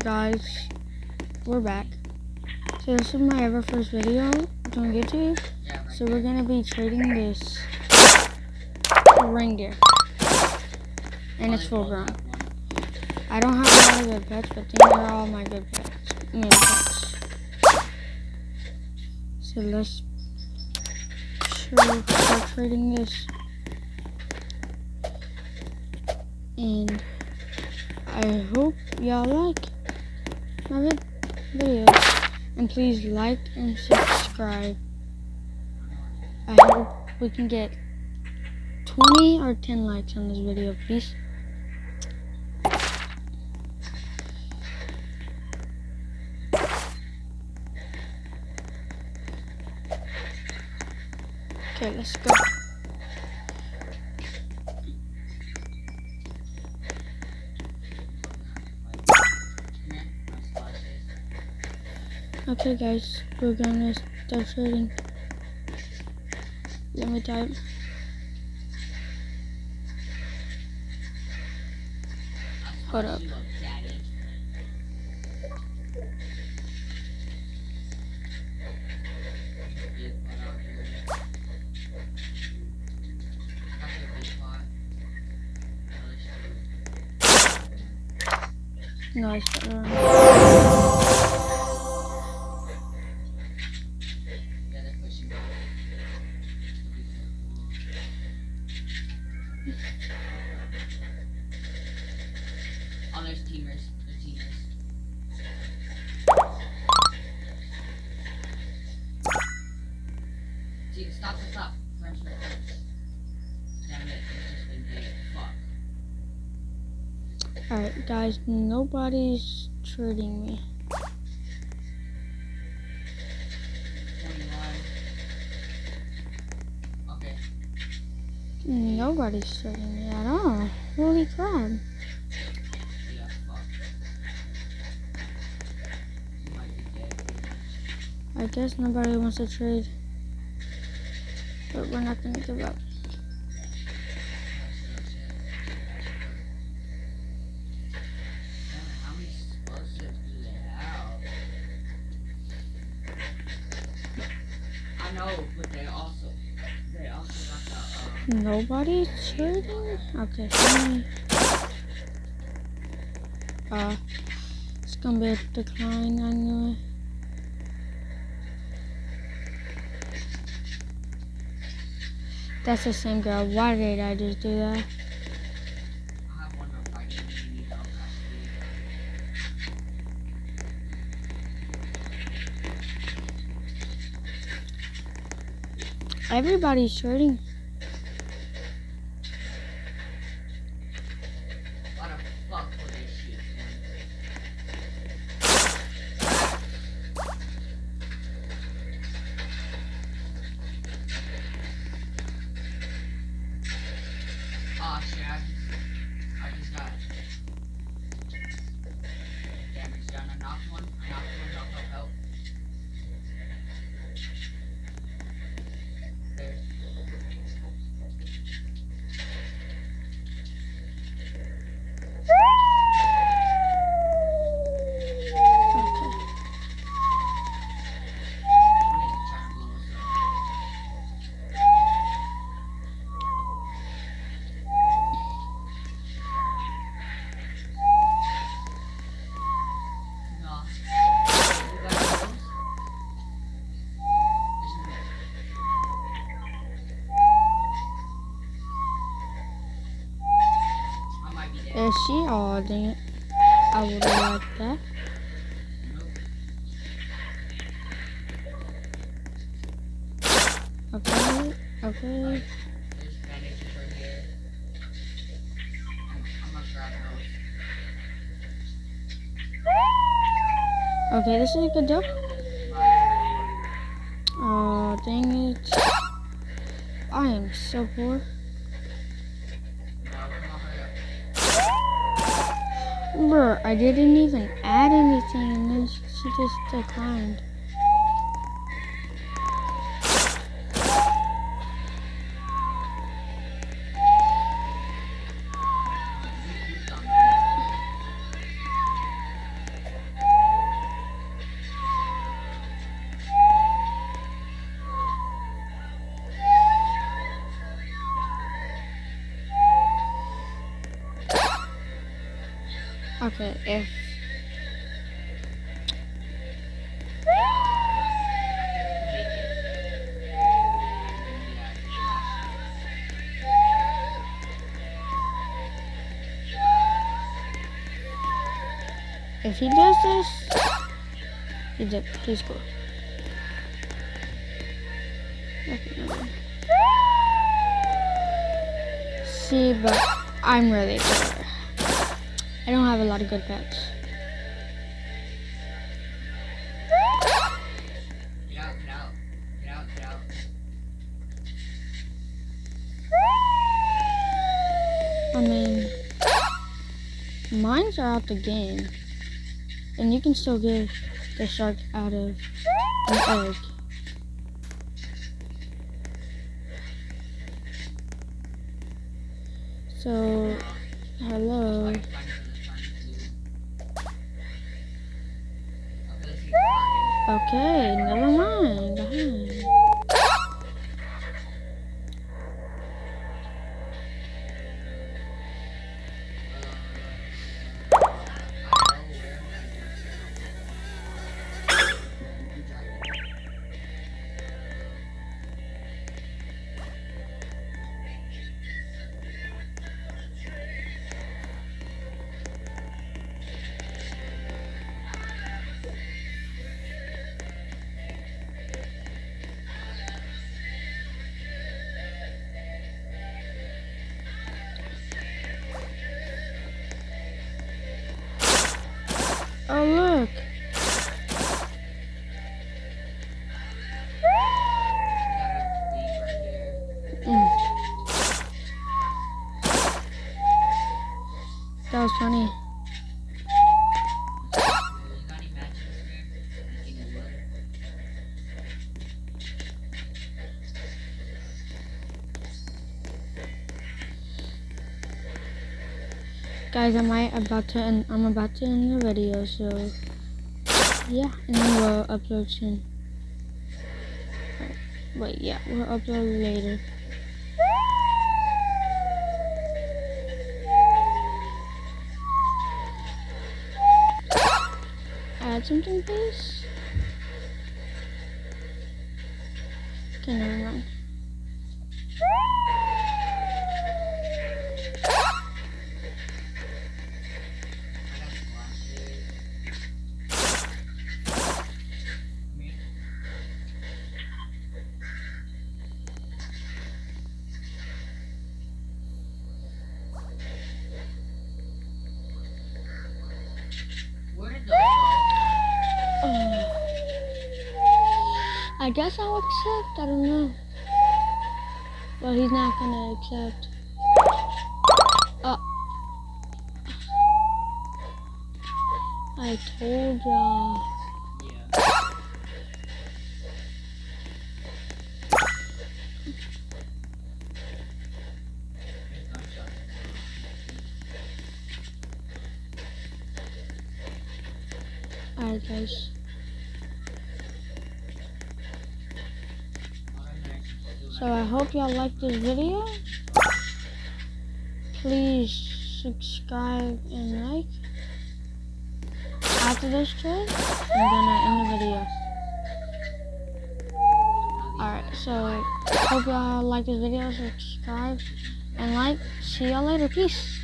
Guys, we're back. So this is my ever first video on YouTube. So we're gonna be trading this reindeer. And it's full grown. I don't have a lot of good pets, but these are all my good pets. Pets. So let's start trading this. And I hope y'all like my vid- videos. And please like and subscribe. I hope we can get 20 or 10 likes on this video, please. Okay, let's go. Okay, guys, we're gonna start shooting. Let me type. Hold up. No, Oh, there's teamers. There's teamers. See, stop, stop, stop. French French. Damn it, it's just been big. Fuck. Alright, guys, nobody's trading me. Okay. Nobody's trading me at all. Holy crap. I guess nobody wants to trade. But we're not gonna give up. How many explosives do they have? I know, but they also they also got um Nobody's trading? Okay. Uh, it's gonna be a decline anyway. That's the same girl. Why did I just do that? Everybody's have Oh shit, I just, got damage done. I knocked one, here. I'm, I'm gonna grab those. Okay, this is a good. Mine. Oh, dang it. I am so poor. No, come on, hurry Bruh, I didn't even add anything and then she just declined. Okay, if if he does this, he's a, he's cool. Okay. See, but I'm really good. I don't have a lot of good pets. Get out, get out. Get out, get out. I mean, mines are out the game, and you can still get the shark out of an egg. So, hello. Okay, never mind. That was funny. Guys, I about to end, I'm about to end the video, so yeah, and then we'll upload soon. Wait, yeah, we'll upload later. Add something, please. Okay, never mind. Where did those go? Uh, I guess I'll accept. I don't know. Well, he's not gonna accept. Oh. I told y'all. Yeah. Alright, guys. So I hope y'all liked this video. Please subscribe and like. After this trade, I'm gonna end the video. Alright, so hope y'all like this video, subscribe and like. See y'all later. Peace.